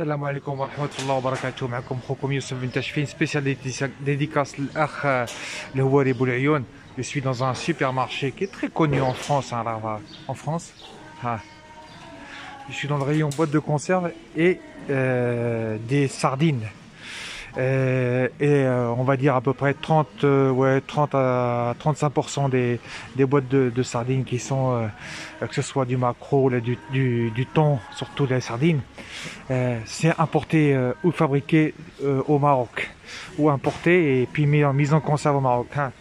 السلام عليكم ورحمة الله وبركاته معكم خوكم يوسف بن تشفين سبيسيال dédicace l'akh le Houari Boul'Ayoun je suis dans un supermarché qui est très connu en France hein, là, en France ah. je suis dans le rayon boîte de conserve et euh, des sardines euh, et euh, on va dire à peu près 30, euh, ouais, 30 à 35% des, des boîtes de, sardines qui sont, que ce soit du macro, du, du, du thon, surtout les sardines, c'est importé ou fabriqué au Maroc, ou importé et puis mis en, mis en conserve au Maroc. Hein.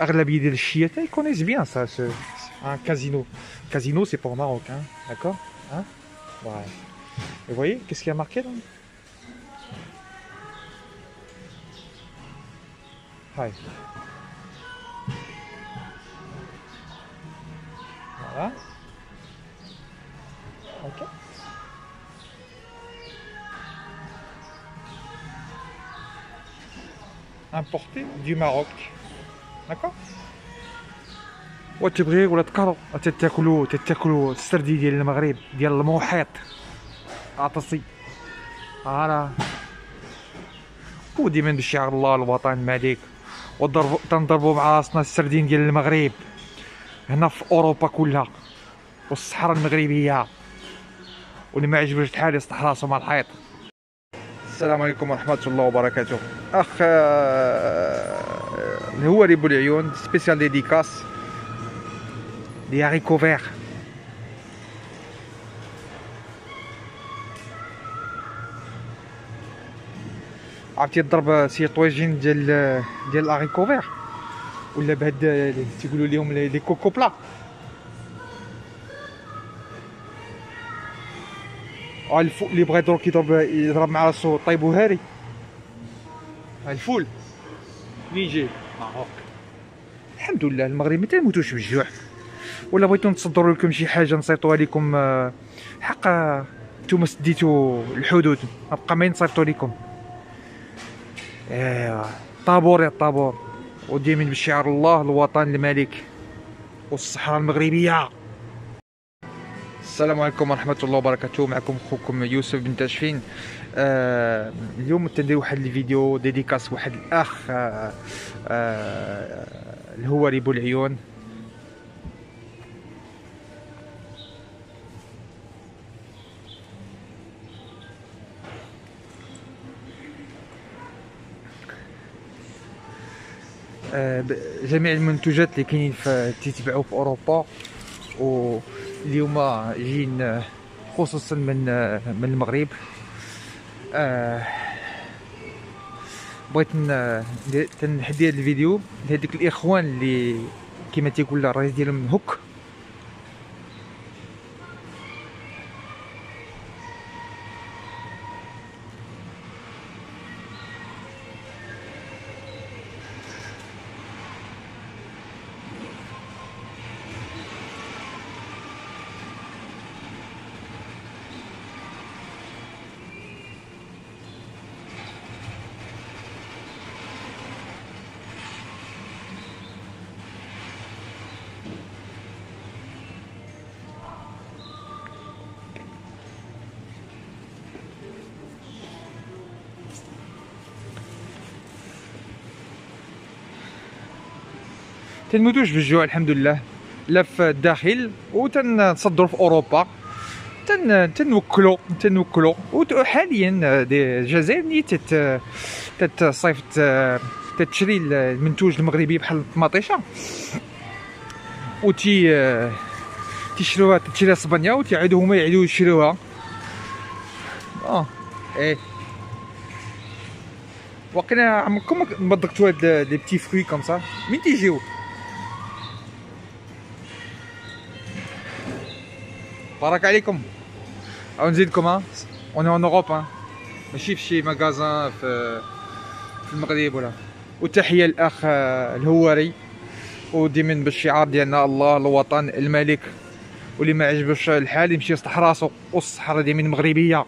ils connaissent bien ça, ce, un casino. Casino, c'est pour au Maroc, hein. d'accord hein ouais. Vous voyez, qu'est-ce qu'il y a marqué là Voilà. Ok. Importé du Maroc. D'accord. وتبغي ولا تقرو تتاكلو تتاكلو السردي ديال المغرب ديال المحيط. عطسي. هلا وديما بشعار الله الوطن مالك وضربوا تنضربوا مع راسنا السردين ديال المغرب. هنا في أوروبا كلها والصحراء المغربية. واللي ما عجبوش الحال يصلح راسو مع الحيط. السلام عليكم ورحمة الله وبركاته. أخ اللي هو ريبو العيون spéciale dédicace. des haricots عرفتي تضرب سي طويجين ديال ديال لاغيكوفير ولا بهاد تيقولوا لهم لي كوكو بلا. الفول اللي بغى يضرب كيضرب يضرب مع راسو طيبو هاري الفول. نيجي. ماروك. الحمد لله المغرب ما تنموتوش بالجوع ولا بغيتو نتصدروا لكم شي حاجة نصيفطوها لكم آه، حق نتوما سديتو الحدود. بقى ما نصيفطوا لكم. ايوا. طابور يا طابور. وديما بشعار الله الوطن الملك والصحراء المغربية. السلام عليكم ورحمة الله وبركاته. معكم خوكم يوسف بن تاشفين آه اليوم تندير واحد الفيديو dédicace واحد الأخ آه آه اللي هو ريبو العيون جميع المنتوجات اللي كاينين في تيتباعوا في أوروبا. واليوم جايين خصوصا من من المغرب. آه، بغيت نحدي هذا الفيديو لهذوك الإخوان اللي كما تيقول الرئيس ديالهم هوك. تنموتوش بالجوع الحمد لله لا في الداخل وتنصدروا في أوروبا. تن تنوكلوا تنوكلوا. وحاليا الجزائر ني تت تتصيفط تتشري المنتوج المغربي بحال الطماطيشه وتي تيشروها تشري إسبانيا وتيعيدوا هما يعيدوا يشريوها. آه. إيه. وقيلا عمركم ما ضقتوا هاد les petits fruits comme ça؟ مين تيجيو؟ بارك عليكم. أو نزيدكم ها؟ on est en Europe ها؟ ماشي في شي magasin في في المغرب ولا؟ وتحية الاخ الهواري وديما بالشعار ديالنا الله الوطن الملك واللي ما عجبوش الحال يمشي يصلح راسو والصحراء ديما مغربية.